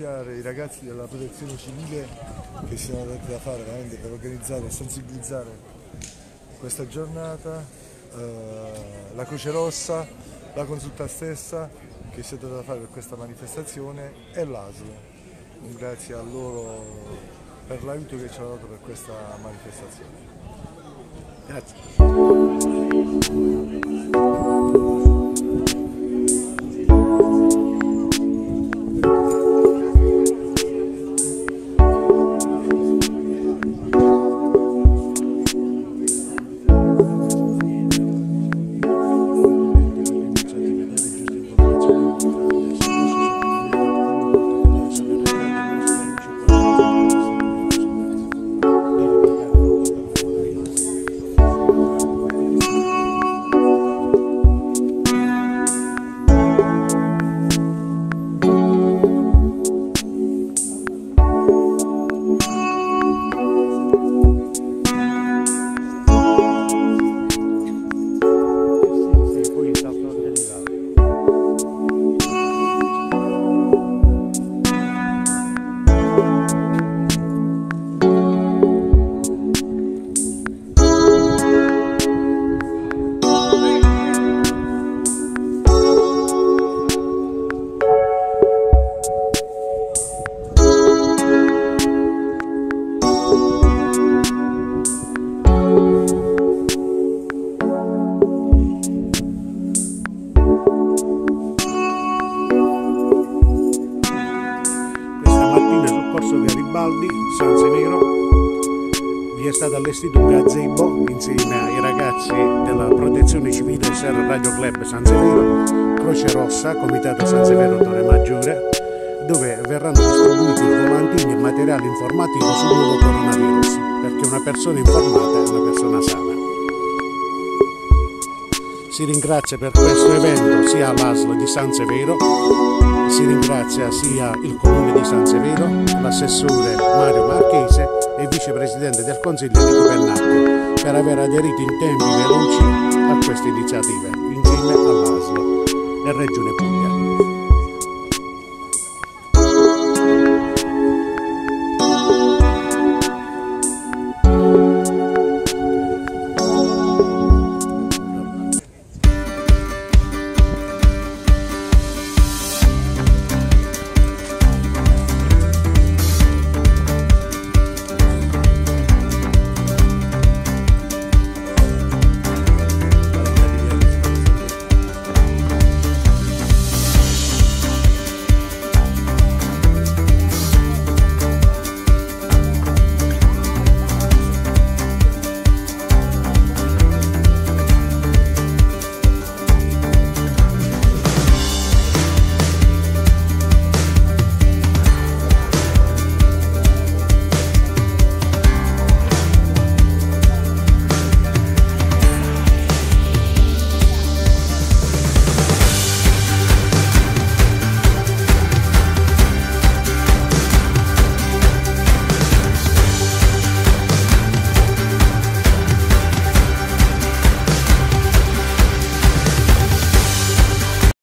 ringraziare i ragazzi della protezione civile che si sono dati da fare veramente per organizzare e sensibilizzare questa giornata, eh, la Croce Rossa, la consulta stessa che si è data da fare per questa manifestazione e l'ASL. Grazie a loro per l'aiuto che ci hanno dato per questa manifestazione. Grazie. Corso Garibaldi, San Severo, vi è stato allestito un gazebo insieme ai ragazzi della Protezione Civile Ser Radio Club San Severo, Croce Rossa, Comitato San Severo Torre Maggiore, dove verranno distribuiti volantini e materiale informativo sul nuovo coronavirus, perché una persona informata è una persona sana. Si ringrazia per questo evento sia l'ASL di San Severo, si ringrazia sia il Comune di San Severo, l'assessore Mario Marchese e vicepresidente del Consiglio di Governacchio per aver aderito in tempi veloci a queste iniziative insieme all'ASL e Regione Puglia.